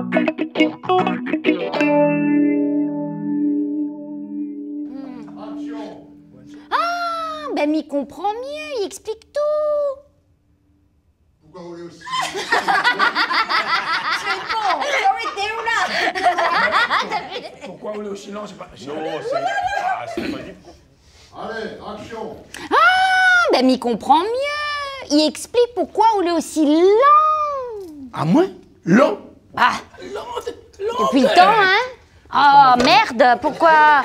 Ah, ben m'y comprend mieux, il explique tout. Pourquoi vous voulez aussi Pourquoi vous le silence J'ai pas. Non, c'est. Ah, c'est pas dit. Allez, action Ah, ben m'y comprend mieux. Il explique pourquoi on est aussi lent. À moi? Long? Ah, depuis le temps, hein. Oh merde, pourquoi?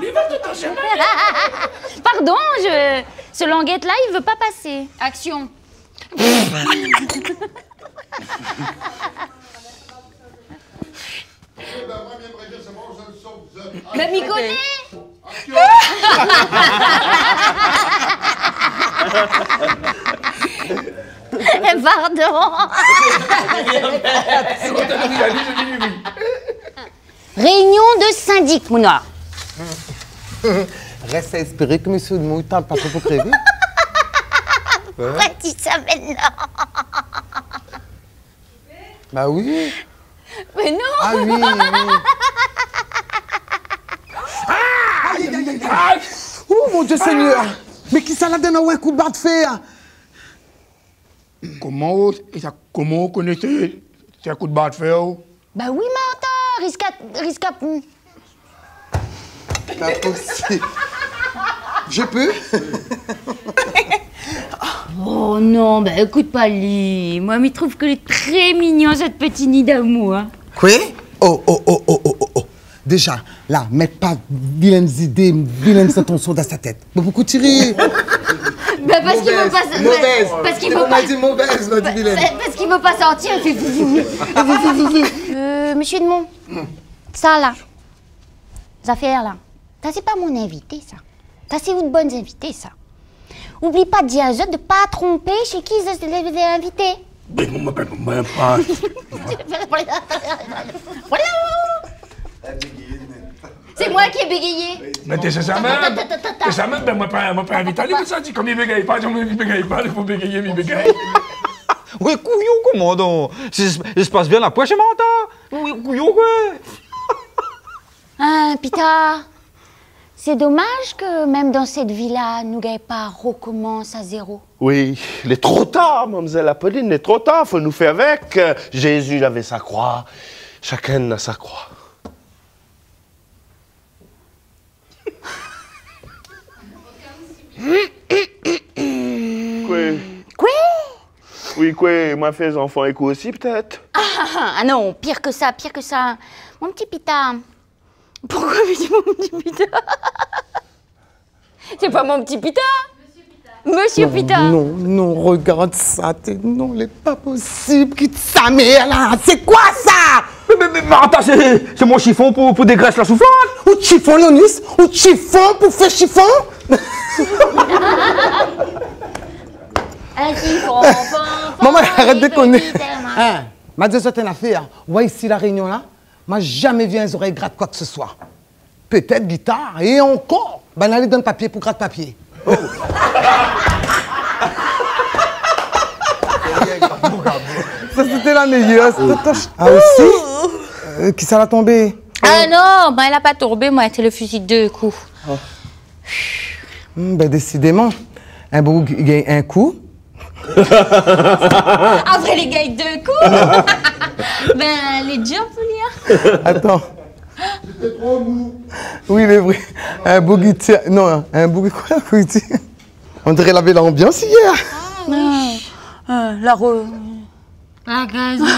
Les vas de ton chemin Pardon, je... ce languette-là, il veut pas passer. Action. Ben, moi, j'aimerais Réunion de syndic, Mouna. Reste à espérer que monsieur de Moutin pas trop pour crever. Pourquoi tu ça maintenant Bah oui. Mais non Ah oui, oui. Ah, Oh mon Dieu Seigneur Mais qui ça la donne un coup de barre de fer Comment ça- comment vous connaissez? Ces coups de barre de fer oh? Bah oui, Martha, risque à... Risque à... Pas possible. Je peux? Oh non, bah écoute pas lui. Moi, je trouve qu'elle est très mignon, cette petite nid d'amour. hein. Quoi? Oh, oh, oh, oh, oh, oh, oh. Déjà, là, mets pas vilaines idées, vilaines intentions dans sa tête. Faut beaucoup tirer? Bah parce qu'il veut pas... Mauvaise. Parce qu'il veut pas... dit mauvaise, m'a dit vilaine. Bah, Parce qu'il veut pas sortir, il fait. Euh, monsieur Edmond, ça là, ces affaires là, ça c'est pas mon invité ça. Ça c'est une bonne invitée ça. Oublie pas de dire aux autres de pas tromper chez qui ils les invités. Mais vous m'appelez même pas. C'est moi qui ai bégayé. Mais t'es ça même. T'es ça même, ben moi pas, moi pas invité. Allez, ça dit, comme il bégaye pas, j'en il bégaye pas, il faut bégayer, il bégaye. Ouais, couillon, comment donc? Il se passe bien la poche, Martha Oui, couillon, quoi Ah, Pita, c'est dommage que même dans cette villa, nous pas recommence à zéro. Oui, il est trop tard, mademoiselle Apolline, il est trop tard, faut nous faire avec. Euh, Jésus, avait sa croix. Chacun a sa croix. Quoi Quoi Oui, quoi Moi, fais enfants écho aussi, peut-être ah, ah non, pire que ça, pire que ça. Mon petit Pita. Pourquoi me dis mon petit Pita? C'est pas mon petit Pita? Monsieur Pita Non, non, regarde ça. t'es- Non, il pas possible. Quitte sa mère là. C'est quoi ça? Mais, mais, mais, Martha, c'est c'est mon chiffon pour, pour dégraisser la soufflante Ou chiffon, Nonis? Ou chiffon pour faire chiffon? Maman, arrête de petit conner. tellement. Hein, m'a dit ça, une affaire. Ouais, ici, la réunion là, m'a jamais vu les oreilles gratte quoi que ce soit. Peut-être guitare, et encore. Ben, allez dans le papier pour gratte papier. ça, c'était la meilleure. c'était je- Ah, aussi Euh, Qui ça l'a tombé Ah non, ben elle a pas tourbé, moi, c'est le fusil de deux coups. Hmm, Ben, décidément. Un beau gagne un coup. Après les gars, deux coups Ben, les jumps, Julia Attends. C'était trop mou Oui, il est vrai. Un beau guitare. Non, un beau quoi, On dirait la belle ambiance hier. La re... La gazon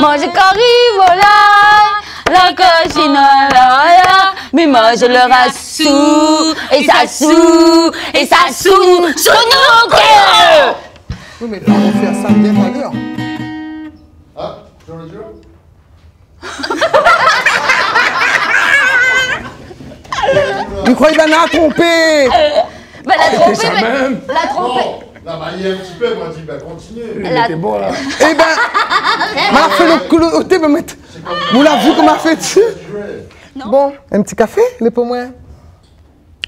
Mange carivola, la cocine la la, mais mange le rassou, et ça sou, et ça sou, sur nos cœurs. Oui, mais on va faire ça bien à l'heure. Ah, sur le jeu Tu crois qu'il va nous tromper? Ben la T'es trompée, ça même. la trompée Non La maillée un petit peu, moi, dit, ben, continuez. Il était bon, là. Eh ben, m'a fait le côté, me mettre. Vous l'avez vu comment fait dessus Bon, un petit café, les pour moi.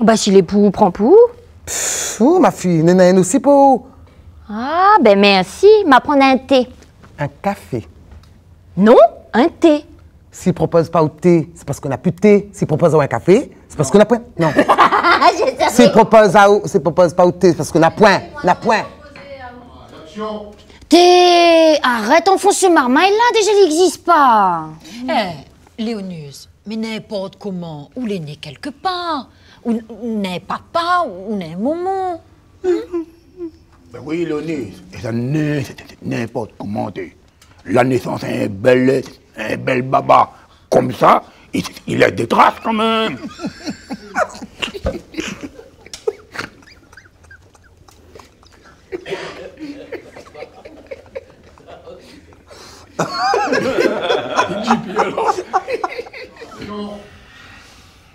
Bah si les poux prend pour. Pff, Oh, ma fille, Nénaïne aussi pour. Ah ben merci, m'apprendre un thé. un café. Non, un thé. S'il propose pas au thé, c'est parce qu'on n'a plus de thé. S'il propose un café, c'est parce qu'on n'a point. Non. Ah. S'il propose, à, s'il propose pas au thé, c'est parce qu'on n'a point. On n'a point. Thé Arrête, on fonce ce marmaille là, déjà il n'existe pas. Eh, Léonus, mais n'importe comment, ou les né quelque part, ou ou n'est papa, ou n'est maman. Ben oui, Léonie, et ça c'est- c'est n'importe comment. t'es. La naissance est un bel, un bel baba. Comme ça, il, il laisse des traces quand même.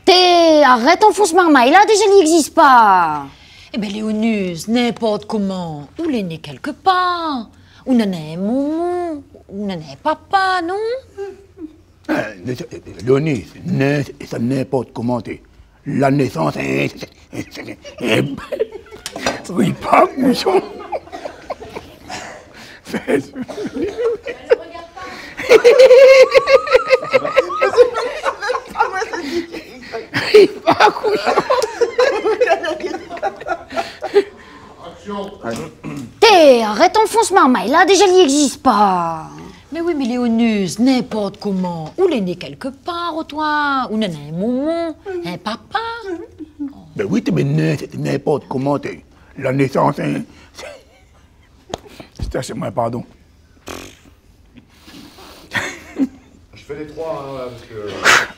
Thé Arrête, on fonce ce marmaille là, déjà il n'existe pas. Eh bien, Léonus, n'importe comment, ou les né quelque part, ou n'en est maman, ou n'en est papa, non Hein, et ça n'importe comment. t'es. La naissance est... Oui, pas, bouchon. C'est- Action Thé Arrête, on fonce ce marmaille là, déjà il n'existe pas. Mais oui, mais Léonus, n'importe comment, ou les né quelque part, ou toi, ou n'en est maman, un papa. Ben oui, t'es c'est n'importe comment. t'es. La naissance est... c'est- moi, pardon. Je fais les trois, hein, parce que...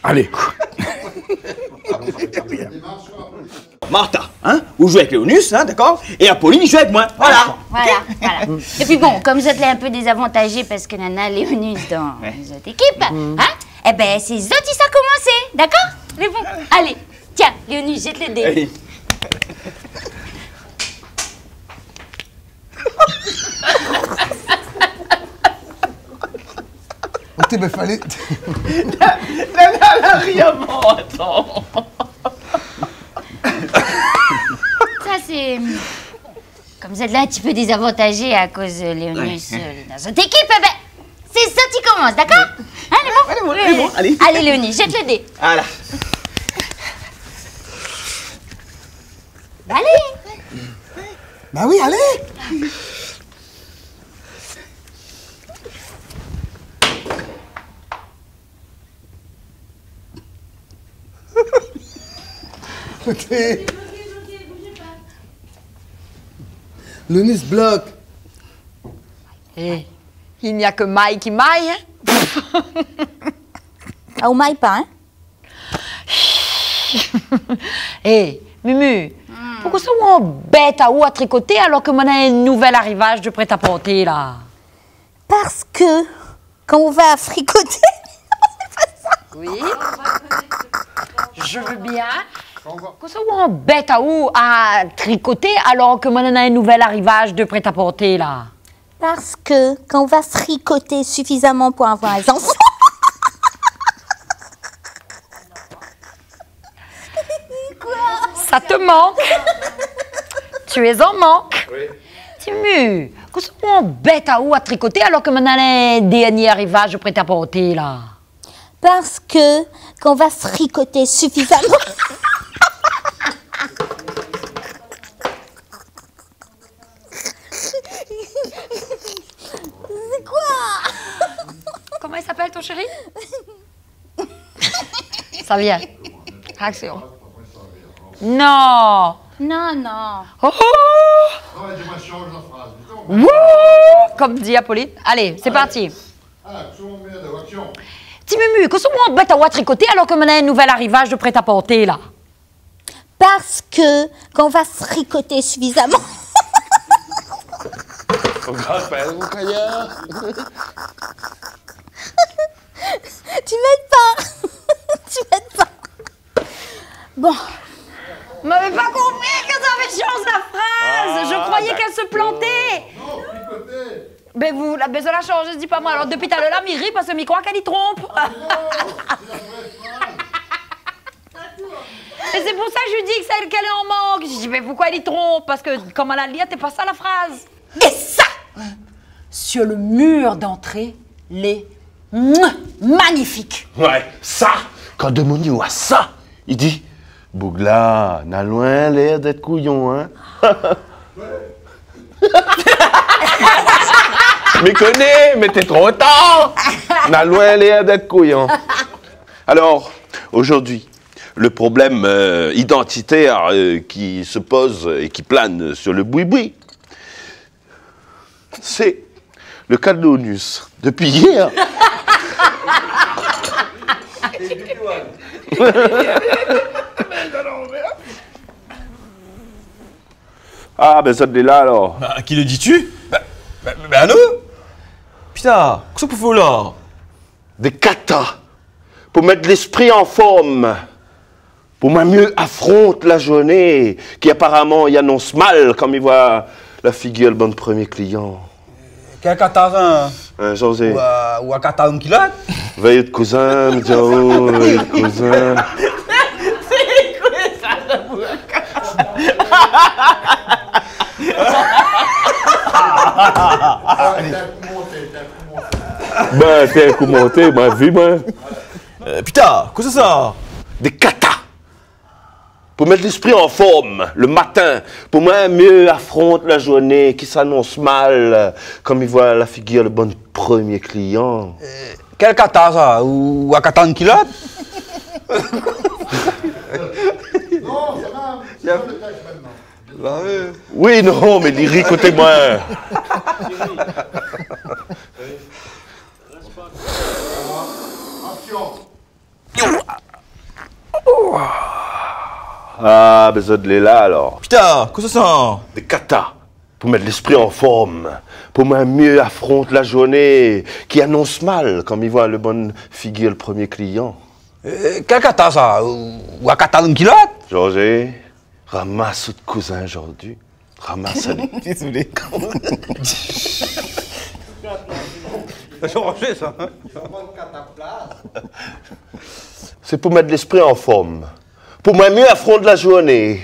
Allez. Martha, hein, vous jouez avec Léonus, hein, d'accord? Et Apolline, il joue avec moi. Voilà. Voilà, voilà. Et puis bon, comme vous êtes là un peu désavantagés parce que Nana Léonus dans les autres équipes, hein, eh ben c'est Zoti ça a commencé, d'accord? Mais bon, allez, tiens, Léonus, jette le dé. Au thé, ben, fallait. Ça c'est... Comme vous êtes là un petit peu désavantagés à cause de Léonus dans votre équipe, eh ben c'est Zoti qui commence, d'accord Hein, Allez, bon, allez, bon, allez. Allez Léonus, jette le dé. Voilà. Allez Bah oui, allez Au thé. L'ONUS bloque. Eh, il n'y a que Maï qui maille, hein Ah, au maille pas, hein Eh, Mumu, pourquoi ça on bête à ou à tricoter alors que mon a un nouvel arrivage de prêt-à-porter, là? Parce que quand on va fricoter... Oui. Je veux bien. Ça on bête à ou à tricoter alors que mon a un nouvel arrivage de prêt-à-porter, là. Parce que quand on va fricoter suffisamment pour avoir les enfants, Ça te manque. Tu es en manque. Timu, pourquoi ça on bête à ou à tricoter alors que mon a un dernier arrivage de prêt-à-porter, là. Parce que quand on va fricoter suffisamment, c'est quoi Comment il s'appelle ton chéri Ça vient. Action. Non. Non, non. Oh, Wouh Comme dit Apolline. Allez, c'est parti. Ah, action, merde, action. Petit Mumu, qu'est-ce qu'on bête à tricoter alors que a un nouvel arrivage de prêt-à-porter là Parce que quand on va fricoter suffisamment, tu m'aides pas. Bon, Vous m'avez pas compris que ça avait changé la phrase Je croyais qu'elle se plantait Non. Ben vous, la besoin la change, je dis pas moi. Alors depuis tout à l'heure, là, il rit parce que il croit qu'elle y trompe. Non, c'est la vraie phrase. Et c'est pour ça que je lui dis que c'est elle qu'elle est en manque. Je dis, mais pourquoi elle y trompe? Parce que comme elle a le lien, t'es pas ça la phrase. Et ça sur le mur d'entrée les mouah, magnifiques. Ouais, ça, quand Demoni voit ça, il dit Bougla, n'a loin l'air d'être couillon, hein? Mais connais, mais t'es trop tard N'a loin l'air d'être couillon. Alors, aujourd'hui, le problème euh, identitaire euh, qui se pose et qui plane sur le boui-boui, c'est le cas de l'ONUS. Depuis hier, Ah, ben ça te là alors. À qui le dis-tu? Ben à nous Putain, qu'est-ce que vous faites là? Des katas. Pour mettre l'esprit en forme. Pour moi mieux affronte la journée qui apparemment y annonce mal comme il voit la figure le bon premier client. Quel catarin Hein, José Ou à, ou à catarin qui l'a? Veille de cousin, veille de cousin. Ah, t'as un coup monté, t'as un coup monté. Ben, t'es un coup monté, ma vie, moi. Euh, Putain, qu'est-ce que c'est ça Des katas. Pour mettre l'esprit en forme le matin. Pour moi, mieux affronte la journée qui s'annonce mal. Comme il voit la figure le bon premier client. Quel cata ça? Ou à catarin qui l'a Non, ça va, maintenant. Oui, non, mais lyrique, côté-moi. Action. Ah, ben ça de là alors. Putain, qu'est-ce que ça Des katas. Pour mettre l'esprit en forme. Pour moi, mieux affronte la journée qui annonce mal. Comme il voit le bon figure le premier client. Euh, Quel cata ça? Ou à catarin qui l'a Georges, ramasse de cousin aujourd'hui. Ramasse allez. Désolé. Ça changé ça. hein C'est pour mettre l'esprit en forme. Pour moi, mieux affronte la journée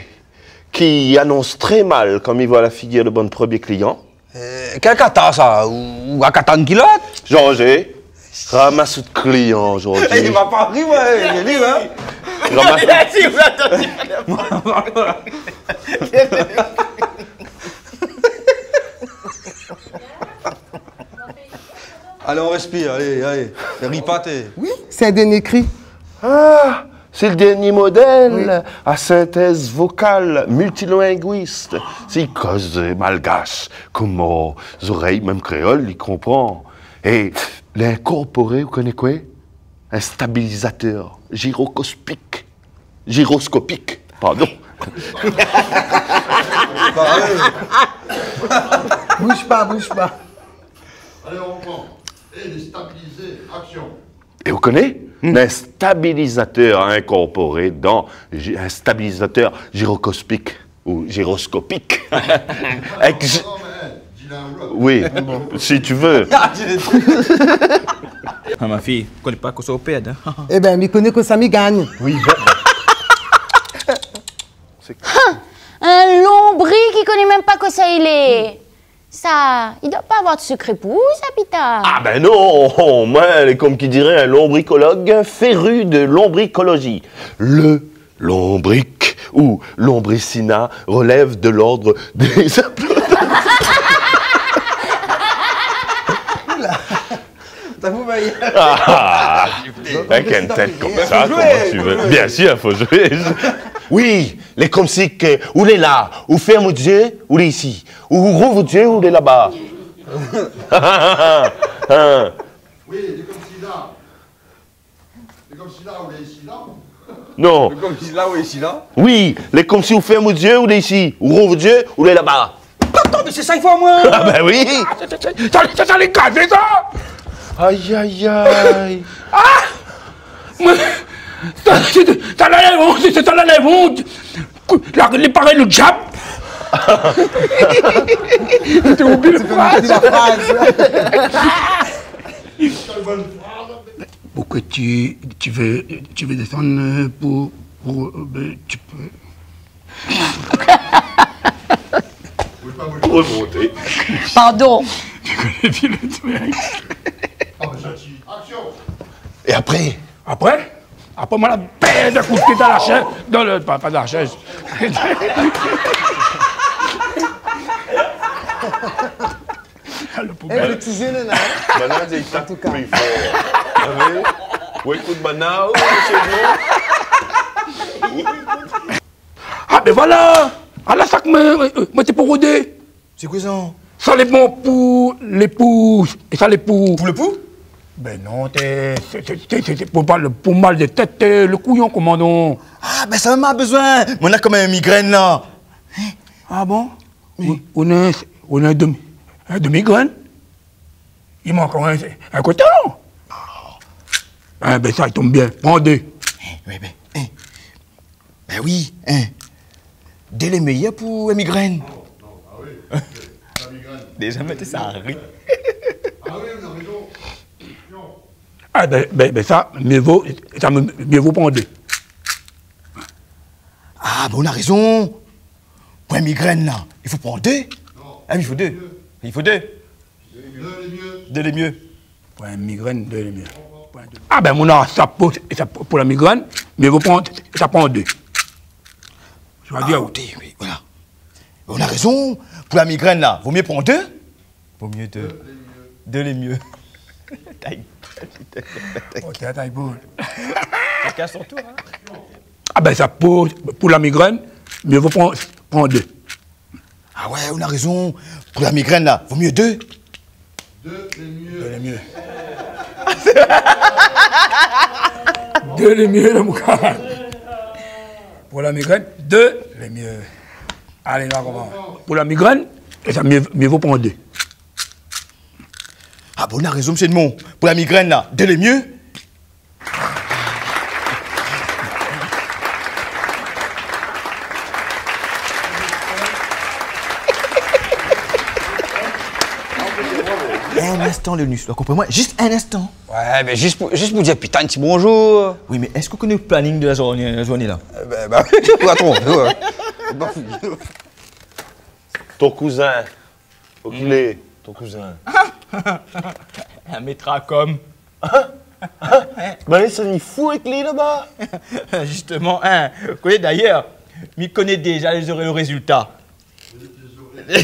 qui annonce très mal comme il voit la figure de bon premier client. Euh, Quel cata ça? Ou catarin qui l'a Georges, ramasse de clients aujourd'hui. Il m'a pas ri, ouais, j'ai dit, hein Ramasse- Si, vous attendez. Allez, on respire, allez, allez. Ripate. Oui, c'est un dernier cri. Ah, c'est le dernier modèle à synthèse vocale multilinguiste. C'est cause malgache, comme aux oreilles, même créole, il comprend. Et l'incorporé, vous connaissez quoi? Un stabilisateur gyroscopique. Gyroscopique, pardon. Bouge pas, bouge pas. Allez, on reprend. Et déstabiliser. Action. Et vous connaissez Un stabilisateur incorporé dans un stabilisateur gyroscopique ou gyroscopique. Avec mais, un. Oui, si tu veux. Ah, ma fille, je connais pas que ça opère, hein Eh ben, il connaît que ça m'y gagne. Oui, ben, Un lombric qui connaît même pas que ça il est. Ça, il doit pas avoir de secret pour vous, ça, Pita? Ah ben non, moi, elle est comme qui dirait un lombricologue féru de lombricologie. Le lombric ou lombricina relève de l'ordre des Ah, avec une tête comme ça, comment tu veux Bien sûr, faut jouer. Oui, les comme si que, ou les là, ou ferme Dieu, ou les ici, ou rouvre Dieu, ou les là-bas. Oui, c'est comme si là. C'est comme si là, on est ici, là. Non, Comme ici, là, oui, ici, là. oui, les comme si ou ferme Dieu, ou les ici, ou rouvre Dieu, ou les là-bas. Attends, mais c'est ça, il faut moi Ah ben oui Ça, ça, ça les ça Ça, ça c'est ça l'enlève honte La- Les pareils, le diable T'as oublié la phrase. Bonne phrase. Pourquoi tu, tu, veux, tu veux descendre pour... pour euh, tu peux... Pas. Remonter. Pardon, Tu connais bien le truc. Ah, bah, gentil. Action Et après? Après? Après, moi, la bête de coup de pied dans la chaise. Dans le. Pas, pas dans la chaise. Ah, le poubelle. le petit jeune, là. Maintenant, il tape tout cas. savez Oui, écoute, maintenant, oh, monsieur Ah, ben voilà Ah, là, ça que moi, moi, c'est pour rôder. C'est quoi ça? Ça, les bons pour l'épouse. Et ça, les pour. Pour le pou? Ben non, t'es. pour, pas le- pour mal de tête, t'es le couillon, commandant. Ah, ben ça m'a besoin. On a comme une migraine là. Ah bon? Oui. On a, on a un demi, un demi-graine. Il manque encore un, un coton. Ah ben ça, il tombe bien. Prends deux. Oui, ben, hein. Ben oui, hein. Dès les meilleurs pour une migraine. Déjà, mettez ça à rire. Ah oui, vous avez raison. Ah ben, ben, ben ça, mieux vaut, ça me- mieux vaut prendre deux. Ah, ben on a raison. Pour une migraine là, il faut prendre deux. Ah, oui, il faut deux. Il faut deux. Deux les mieux. Deux les mieux. Pour une migraine, deux les mieux. Deux. Ah ben mon ça, pour, ça, pour la migraine, mieux vaut prendre, ça prend deux. Je vais Ah, dire, oui, oui, voilà. On a raison. Pour la migraine là, vaut mieux prendre deux. Vaut mieux deux. Deux les mieux. Taille. oh, t'es à taille boule. Chacun son tour. Hein. Ah ben ça, pour, pour la migraine, mieux vaut prendre, prendre deux. Ah ouais, on a raison. Pour la migraine là, vaut mieux deux. Deux les mieux. Deux les mieux. deux les mieux, le moucard. Pour la migraine, deux les mieux. Allez, là, comment Pour la migraine, et ça, mieux, mieux vaut prendre deux. Ah bon, on a raison, monsieur Edmond. Pour la migraine là, deux les mieux. Un instant, Léonus, tu comprends-moi Juste un instant. Ouais, mais juste pour, juste pour dire putain, petit bonjour. Oui, mais est-ce que vous connaissez le planning de la journée, la journée là? Euh, bah, bah, oui, attends, ouais. Ton cousin. Oculé. Ton cousin. Un métra comme. Ben, ça n'y fou avec les là-bas. Justement. Vous connaissez d'ailleurs, il connaît déjà les le résultat.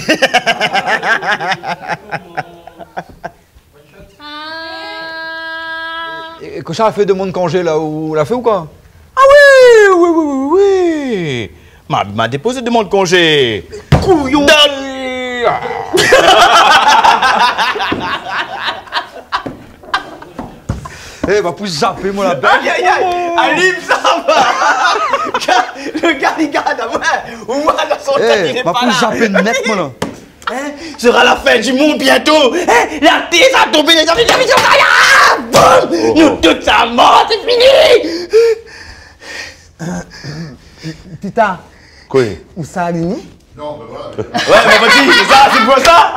Et Cochard a fait demande congé là où l'a fait ou quoi? Ah oui, oui, oui, oui, oui. M'a, m'a déposé demande congé. Couillon. Eh, bah, pour zapper, moi, la bête. Aïe, aïe, aïe. Alim, ça va. Le gars, il garde à moi. Ou moi, dans son tête, il Eh, est bah, pas là. zapper net, moi, là. Hein Ce sera la fin du monde bientôt. Hein la terre va tomber, les amis, les amis, ah, Boum Nous tous, ça mort, c'est fini. Tita, Quoi? Où ça aligné Non, ben voilà. Ouais, mais vas-y, c'est ça, c'est pour ça.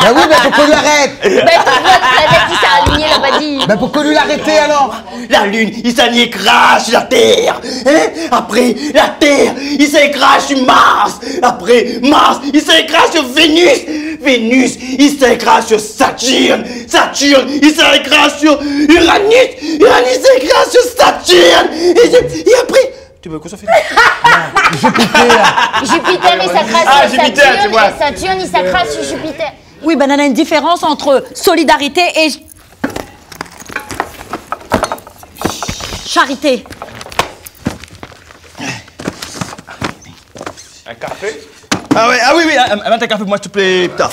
Ben oui, ben pour que lui arrête Ben, ton vote, planète qui s'est aligné là-bas dit. Ben pour que lui l'arrêter alors La lune, il s'écrase sur la Terre. Hein Après, la Terre, il s'écrase sur Mars. Après, Mars, il s'écrase sur Vénus. Vénus, il s'écrase sur Saturne. Saturne, il s'écrase sur Uranus. Uranus s'écrase sur Saturne. Et, et après... Tu veux qu'on s'en fait Jupiter, il s'accrache Ah, sur Jupiter, tu Saturne, vois. et Saturne, il sur Jupiter. Oui, ben, il y a une différence entre solidarité et. Charité. Un café? Ah ouais, ah oui, oui, amène un café pour moi, s'il te plaît, putain.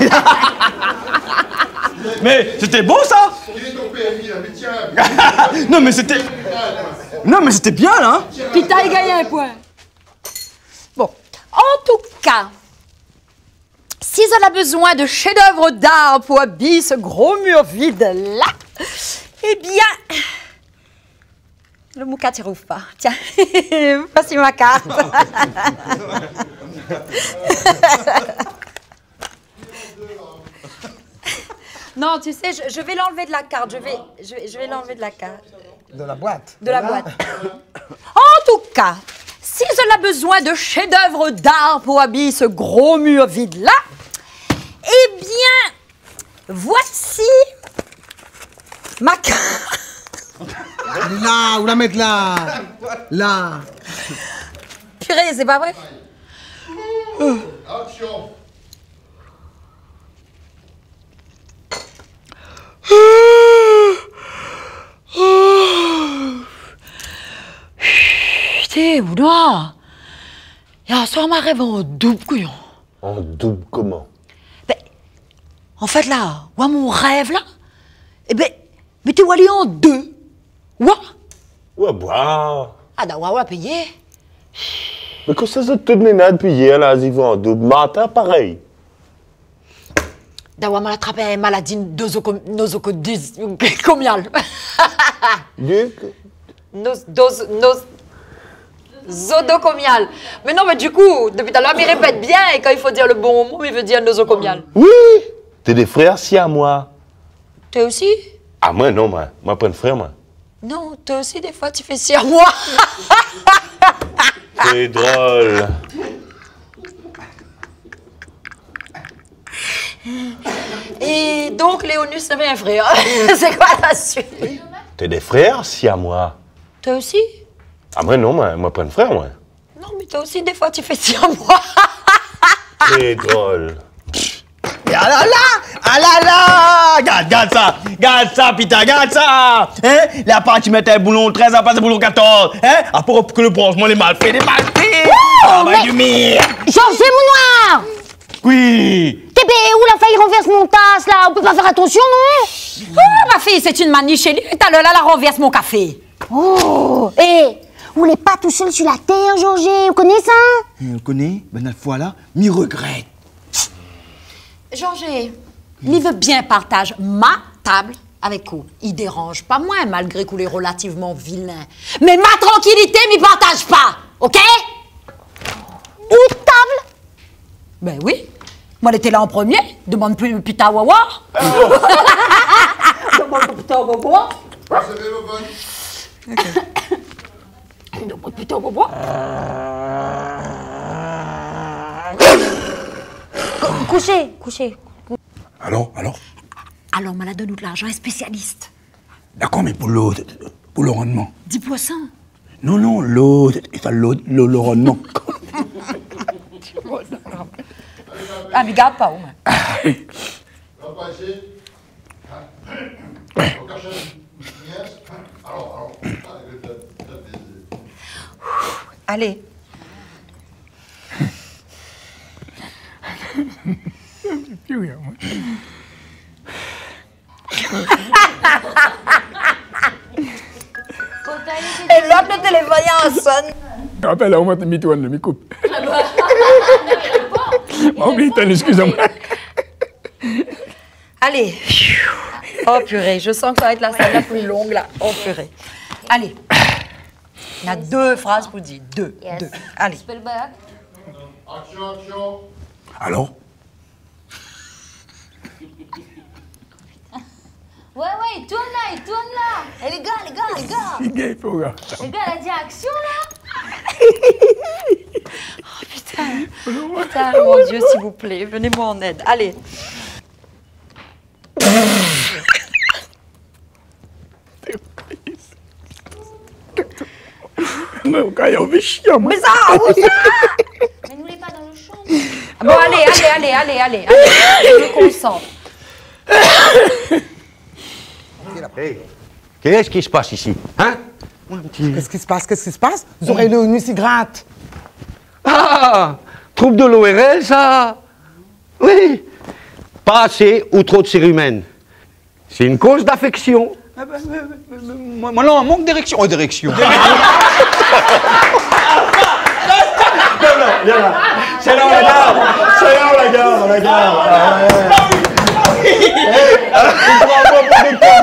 mais c'était bon, ça là, tiens. Non, mais c'était... Non, mais c'était bien, là hein. Pita, il gagne un point. Bon, en tout cas, si elle a besoin de chefs-d'œuvre d'art pour habiller ce gros mur vide-là, eh bien, le mouka t'y rouvre pas. Tiens, voici ma carte. non, tu sais, je, je vais l'enlever de la carte. Je vais, je vais, je vais l'enlever de la carte De la boîte. de la boîte. En tout cas, si elle a besoin de chefs-d'œuvre d'art pour habiller ce gros mur vide-là, eh bien, Voici ma carte. Là, où la mettre là? Là. Purée, c'est pas vrai? Action. Bouddha Hier soir, ma rêve en double couillon. En double comment? Ben, en fait, là, ouais, mon rêve, là, eh ben, mais t'es allé en deux. Ouais Ouais, bah. Ah, da, ouais, ouais, payé. Mais que ça se te donne à payer, là, ils vont en double. Matin, pareil. Da, ouais, m'a attrapé une maladie nosocomiale. Duc Nos, nos. Mais non, mais du coup, depuis tout à l'heure, il répète bien et quand il faut dire le bon mot, il veut dire nosocomial. Oui T'es des frères si à moi. Toi aussi? Ah, moi, non, moi. Moi, pas de frère, moi. Non, toi aussi, des fois, tu fais si à moi. C'est drôle. Léonus avait un frère. C'est quoi la suite? T'es des frères si à moi. Toi aussi? Ah, moi, non, moi. Moi, pas de frère, moi. Non, mais toi aussi, des fois, tu fais si à moi. C'est drôle. Ah là là Ah là là Regarde, regarde ça Regarde ça, putain, regarde ça Hein? La part, tu mettais boulon 13, à passer boulon 14. Hein? Après, que le branchement, les mal fait, les mal fait Ah, bah, du mire Georges Monoir Oui T'es bé où la faille renverse mon tasse là? On peut pas faire attention non Oh, ma fille, c'est une manie chez lui. T'as le là, la renverse mon café. Oh Eh On n'est pas tout seul sur la terre, Georges, vous connaissez ça? On le connaît Ben, la fois là, m'y regrette. Georges, il veut bien partage ma table avec vous. Il dérange pas moins, malgré qu'il est relativement vilain. Mais ma tranquillité, m'y partage pas, ok? Où table? Ben oui. Moi, elle était là en premier. Demande plus putain wawa. Demande putain wawa. Demande plus putain wawa. Couchez, couchez. Alors, alors Alors, malade de nous de l'argent est spécialiste. D'accord, mais pour l'eau, pour le rendement. 10%. Non, non, l'eau, l'eau, l'eau, le rendement. Ah, mais garde pas, au moins. Va pas ici. Au cachet. Yes. Alors, alors. Le tête, tête des- Allez. Et l'autre, le téléphone, sonne. Appelle, on va te mettre une coupe. Oh, putain, excusez-moi. Allez. Oh purée, je sens que ça va être la salle la plus longue là. Oh purée. Allez. Il y a deux phrases pour dire. Deux. Deux. Allez. Action, action. Alors Ouais, ouais, il tourne là, il tourne là. Et les gars, les gars, les gars. Il gay, faut gars. Les gars, elle a dit action là. Putain. Mon Dieu, s'il vous plaît, venez-moi en aide. Allez. Mais au cas, il y a un chiant, moi. Mais ça, où ça Mais nous, les pas dans le champ. Bon, allez, allez, allez, allez, allez. allez. Je me concentre. Hey, qu'est-ce qui se passe ici Hein? Qu'est-ce qui se passe? Qu'est-ce qui se passe? Vous aurez le nus si gratte. Ah Trouble de l'ORL, ça Oui Pas assez ou trop de cérumen. C'est une cause d'affection. Ah ben, euh, euh, euh, moi, moi, non, manque d'érection. Oh, d'érection. C'est là, on la garde C'est là, on la garde, on la garde Ah ouais. On prend pas